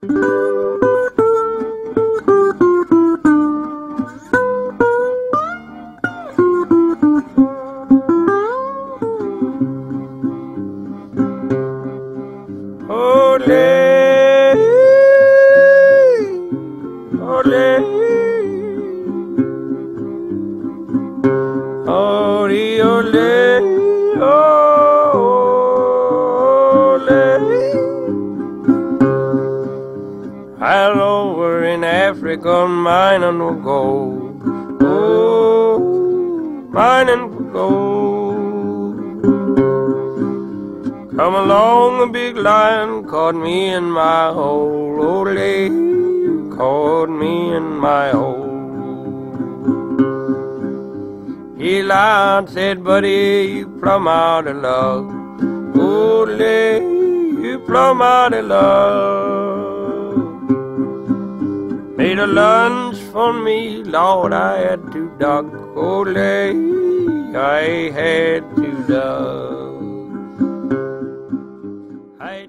ole, ole, ole. While over in Africa mining for gold. Oh, mining for gold. Come along, a big lion caught me in my hole. Ole, caught me in my hole. He lied, said, buddy, you plumb out of luck. Oh, Ole, you plumb out of luck. Made a lunch for me, Lord, I had to duck. Ole, I had to duck. I